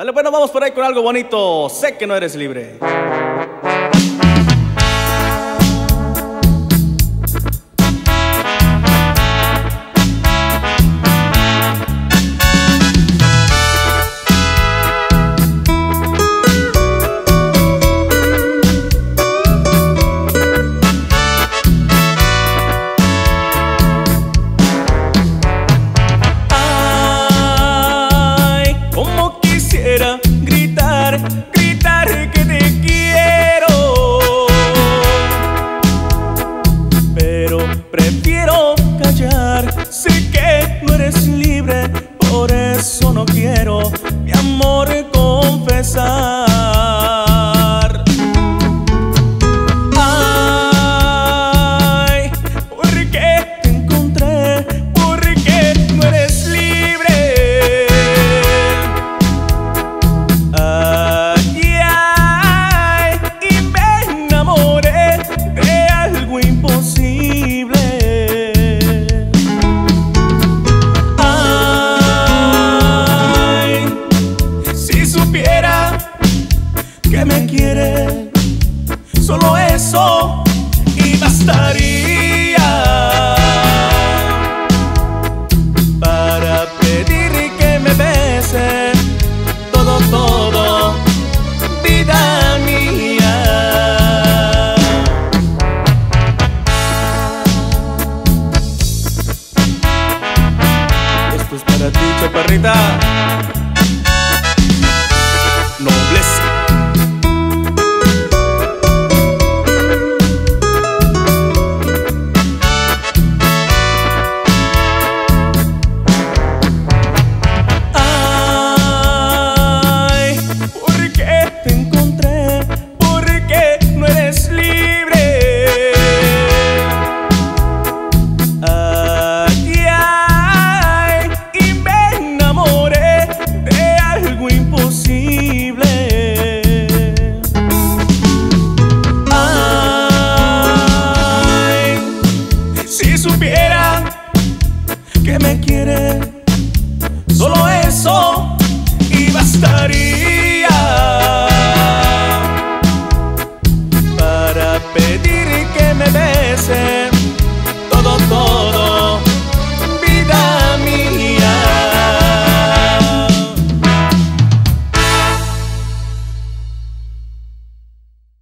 Dale, bueno, vamos por ahí con algo bonito. Sé que no eres libre. prep y bastaría para pedir que me bese todo, todo, vida mía. Esto es para ti, chaparrita. Si supiera que me quiere, solo eso